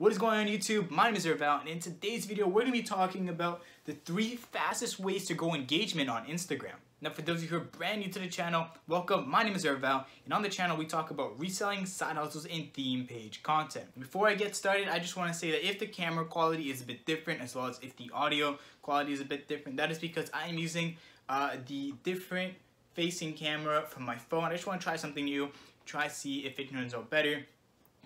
What is going on YouTube? My name is Air Val and in today's video we're going to be talking about the three fastest ways to grow engagement on Instagram. Now for those of you who are brand new to the channel, welcome. My name is Air Val and on the channel we talk about reselling, side hustles, and theme page content. Before I get started, I just want to say that if the camera quality is a bit different as well as if the audio quality is a bit different, that is because I am using uh, the different facing camera from my phone. I just want to try something new, try see if it turns out better.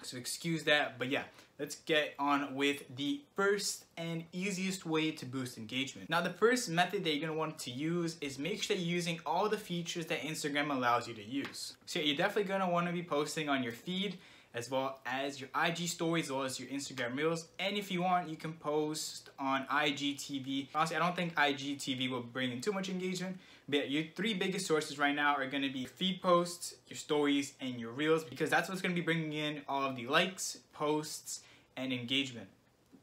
So excuse that, but yeah, let's get on with the first and easiest way to boost engagement. Now the first method that you're gonna want to use is make sure you're using all the features that Instagram allows you to use. So you're definitely gonna wanna be posting on your feed as well as your IG stories as well as your Instagram Reels. And if you want, you can post on IGTV. Honestly, I don't think IGTV will bring in too much engagement, but your three biggest sources right now are gonna be feed posts, your stories, and your Reels, because that's what's gonna be bringing in all of the likes, posts, and engagement.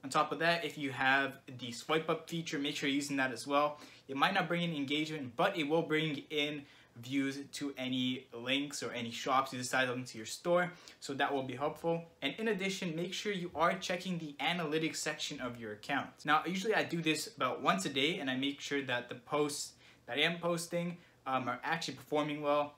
On top of that, if you have the swipe up feature, make sure you're using that as well. It might not bring in engagement, but it will bring in views to any links or any shops you decide to link to your store. So that will be helpful. And in addition, make sure you are checking the analytics section of your account. Now, usually I do this about once a day and I make sure that the posts that I am posting um, are actually performing well.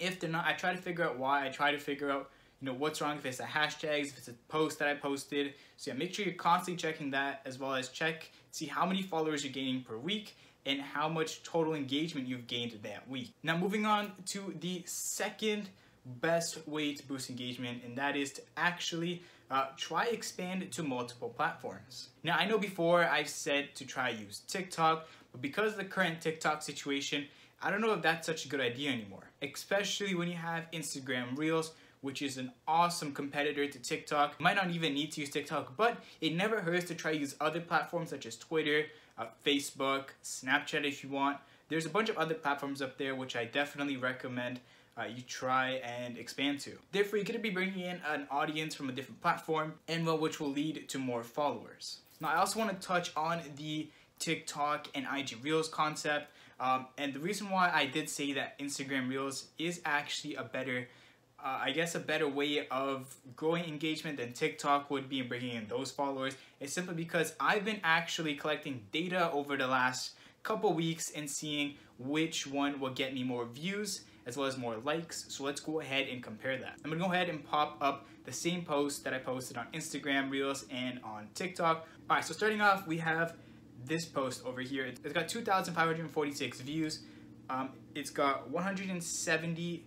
If they're not, I try to figure out why. I try to figure out you know what's wrong if it's a hashtags, if it's a post that I posted. So yeah, make sure you're constantly checking that as well as check, see how many followers you're gaining per week and how much total engagement you've gained that week. Now moving on to the second best way to boost engagement and that is to actually uh, try expand to multiple platforms. Now I know before I've said to try use TikTok, but because of the current TikTok situation, I don't know if that's such a good idea anymore, especially when you have Instagram Reels, which is an awesome competitor to TikTok. You might not even need to use TikTok, but it never hurts to try use other platforms such as Twitter, uh, Facebook, Snapchat if you want. There's a bunch of other platforms up there which I definitely recommend uh, you try and expand to. Therefore, you're to be bringing in an audience from a different platform and well, which will lead to more followers. Now, I also want to touch on the TikTok and IG Reels concept. Um, and the reason why I did say that Instagram Reels is actually a better uh, I guess a better way of growing engagement than TikTok would be in bringing in those followers is simply because I've been actually collecting data over the last couple weeks and seeing which one will get me more views as well as more likes. So let's go ahead and compare that. I'm gonna go ahead and pop up the same post that I posted on Instagram Reels and on TikTok. All right, so starting off, we have this post over here. It's got 2,546 views. Um, it's got 170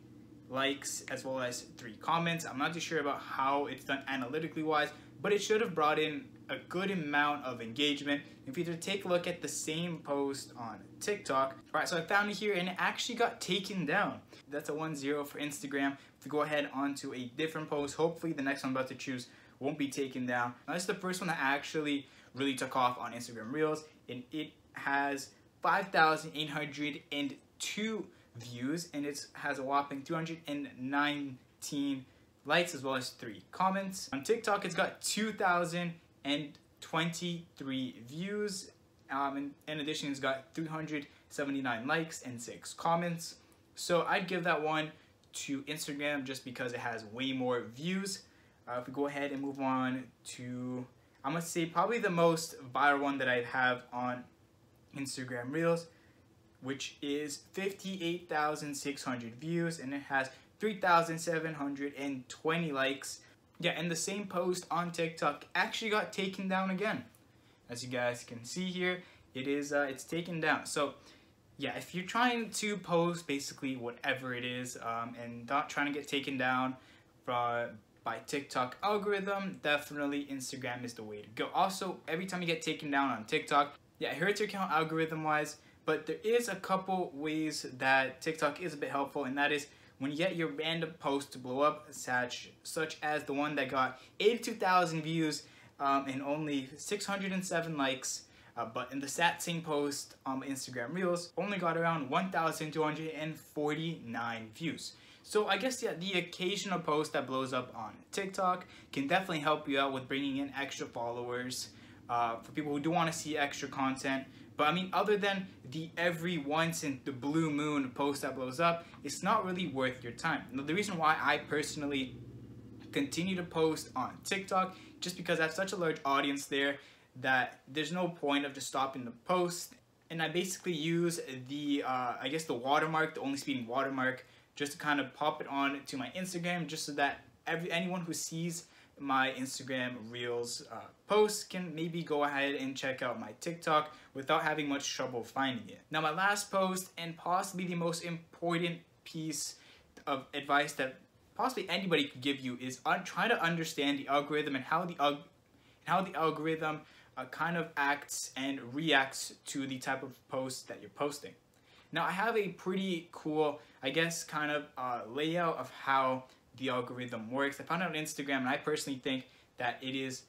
likes as well as three comments. I'm not too sure about how it's done analytically wise, but it should have brought in a good amount of engagement. If you take a look at the same post on TikTok, all right, so I found it here and it actually got taken down. That's a 1-0 for Instagram. to go ahead onto a different post, hopefully the next one I'm about to choose won't be taken down. Now, this is the first one that actually really took off on Instagram Reels, and it has 5,802 views and it has a whopping 219 likes as well as three comments. On TikTok, it's got 2,023 views. Um, and in addition, it's got 379 likes and six comments. So I'd give that one to Instagram just because it has way more views. Uh, if we go ahead and move on to, I'm gonna say probably the most viral one that I have on Instagram Reels which is 58,600 views and it has 3,720 likes. Yeah, and the same post on TikTok actually got taken down again. As you guys can see here, it is uh, it's taken down. So yeah, if you're trying to post basically whatever it is um, and not trying to get taken down by, by TikTok algorithm, definitely Instagram is the way to go. Also, every time you get taken down on TikTok, yeah, it hurts your account algorithm wise, but there is a couple ways that TikTok is a bit helpful, and that is when you get your random post to blow up, such, such as the one that got 82,000 views um, and only 607 likes, uh, but in the sat same post on Instagram Reels only got around 1,249 views. So I guess yeah, the occasional post that blows up on TikTok can definitely help you out with bringing in extra followers uh, for people who do want to see extra content. But I mean, other than the every once in the blue moon post that blows up, it's not really worth your time. Now, the reason why I personally continue to post on TikTok just because I have such a large audience there that there's no point of just stopping the post. And I basically use the, uh, I guess the watermark, the only speeding watermark, just to kind of pop it on to my Instagram just so that every anyone who sees my Instagram Reels uh, posts can maybe go ahead and check out my TikTok without having much trouble finding it. Now my last post and possibly the most important piece of advice that possibly anybody could give you is on try to understand the algorithm and how the how the algorithm uh, kind of acts and reacts to the type of post that you're posting. Now I have a pretty cool, I guess, kind of uh, layout of how the algorithm works. I found out on Instagram and I personally think that it is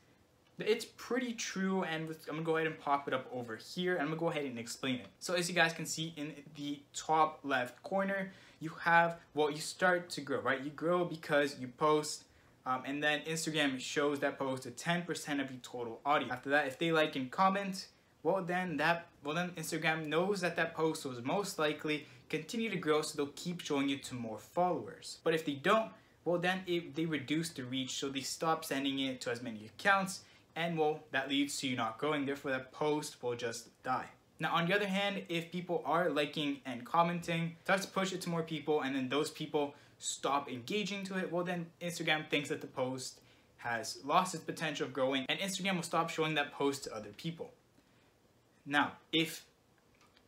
it's pretty true and I'm gonna go ahead and pop it up over here and I'm gonna go ahead and explain it. So as you guys can see in the top left corner, you have, well, you start to grow, right? You grow because you post um, and then Instagram shows that post to 10% of your total audience. After that, if they like and comment, well then that, well then Instagram knows that that post was most likely continue to grow so they'll keep showing it to more followers. But if they don't, well then it, they reduce the reach so they stop sending it to as many accounts and well that leads to you not growing therefore that post will just die. Now on the other hand if people are liking and commenting starts to push it to more people and then those people stop engaging to it well then Instagram thinks that the post has lost its potential of growing and Instagram will stop showing that post to other people. Now if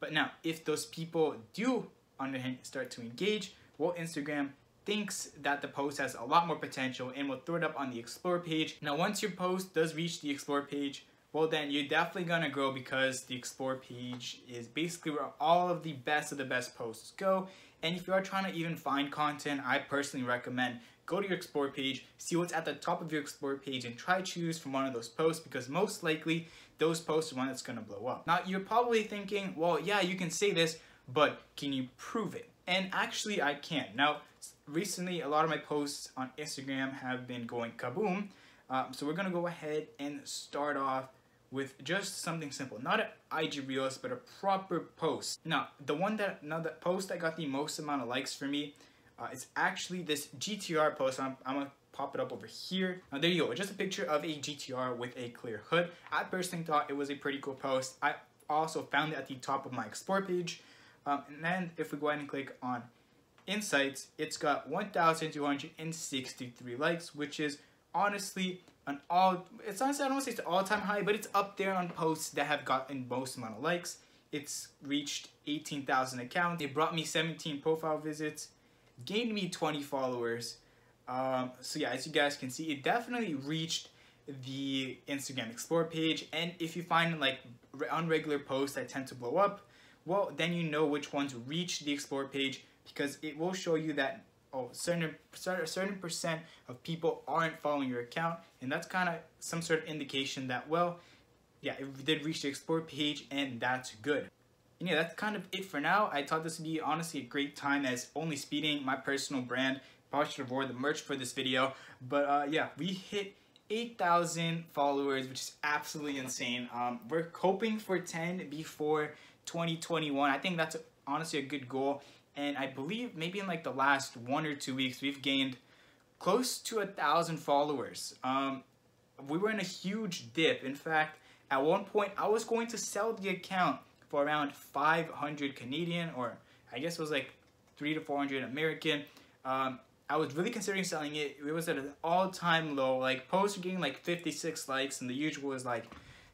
but now if those people do on the hand start to engage well Instagram thinks that the post has a lot more potential and will throw it up on the explore page. Now once your post does reach the explore page, well then you're definitely gonna grow because the explore page is basically where all of the best of the best posts go. And if you are trying to even find content, I personally recommend go to your explore page, see what's at the top of your explore page and try choose from one of those posts because most likely those posts are one that's gonna blow up. Now you're probably thinking, well yeah, you can say this, but can you prove it? And actually I can. Now recently a lot of my posts on Instagram have been going kaboom. Um, so we're gonna go ahead and start off with just something simple, not an IG Reels, but a proper post. Now, the one that, now the post that got the most amount of likes for me, uh, is actually this GTR post. I'm, I'm gonna pop it up over here. Now there you go, just a picture of a GTR with a clear hood. I personally thought it was a pretty cool post. I also found it at the top of my explore page. Um, and then if we go ahead and click on insights, it's got 1,263 likes, which is honestly an all, it's honestly, I don't want to say it's all-time high, but it's up there on posts that have gotten most amount of likes. It's reached 18,000 accounts. It brought me 17 profile visits, gained me 20 followers. Um, so yeah, as you guys can see, it definitely reached the Instagram Explore page. And if you find like unregular posts that tend to blow up, well, then you know which ones reach the Explore page because it will show you that oh, certain a certain percent of people aren't following your account, and that's kind of some sort of indication that well, yeah, it did reach the explore page, and that's good. And yeah, that's kind of it for now. I thought this would be honestly a great time as only speeding my personal brand. Have wore the merch for this video, but uh, yeah, we hit 8,000 followers, which is absolutely insane. Um, we're hoping for 10 before 2021. I think that's honestly a good goal and I believe maybe in like the last one or two weeks we've gained close to a thousand followers. Um, we were in a huge dip. In fact, at one point I was going to sell the account for around 500 Canadian, or I guess it was like three to 400 American. Um, I was really considering selling it. It was at an all-time low. Like posts were getting like 56 likes, and the usual was like,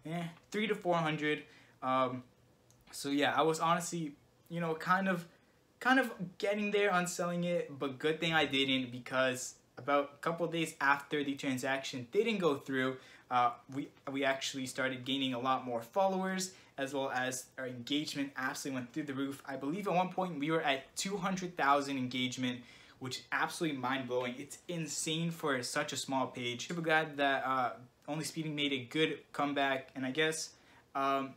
eh, three to 400. Um, so yeah, I was honestly, you know, kind of kind of getting there on selling it, but good thing I didn't because about a couple days after the transaction didn't go through, uh, we, we actually started gaining a lot more followers as well as our engagement absolutely went through the roof. I believe at one point we were at 200,000 engagement, which is absolutely mind-blowing. It's insane for such a small page. Super glad that uh, Only Speeding made a good comeback, and I guess um,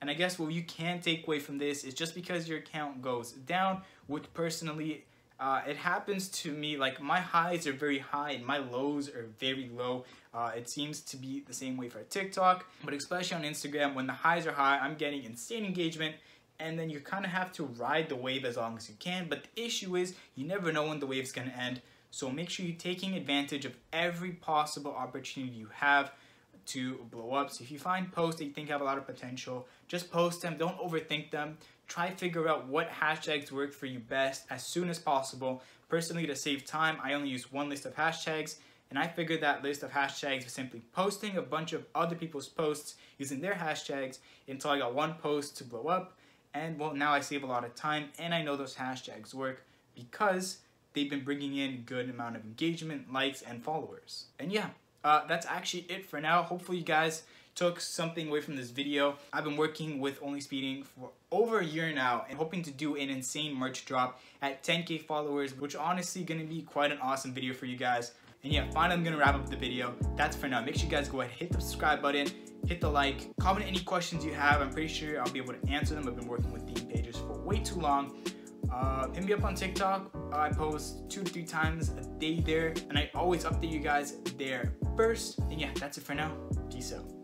and I guess what you can take away from this is just because your account goes down, which personally, uh, it happens to me, like my highs are very high and my lows are very low. Uh, it seems to be the same way for TikTok, but especially on Instagram, when the highs are high, I'm getting insane engagement and then you kind of have to ride the wave as long as you can. But the issue is you never know when the wave's gonna end. So make sure you're taking advantage of every possible opportunity you have to blow up. So if you find posts that you think have a lot of potential, just post them. Don't overthink them. Try figure out what hashtags work for you best as soon as possible. Personally, to save time, I only use one list of hashtags and I figured that list of hashtags was simply posting a bunch of other people's posts using their hashtags until I got one post to blow up. And well, now I save a lot of time and I know those hashtags work because they've been bringing in good amount of engagement, likes, and followers. And yeah, uh, that's actually it for now. Hopefully you guys took something away from this video. I've been working with Only Speeding for over a year now and hoping to do an insane merch drop at 10k followers, which honestly gonna be quite an awesome video for you guys. And yeah, finally I'm gonna wrap up the video. That's for now. Make sure you guys go ahead, hit the subscribe button, hit the like, comment any questions you have. I'm pretty sure I'll be able to answer them. I've been working with theme pages for way too long. Uh, hit me up on TikTok. I post two to three times a day there, and I always update you guys there first. And yeah, that's it for now. Peace out.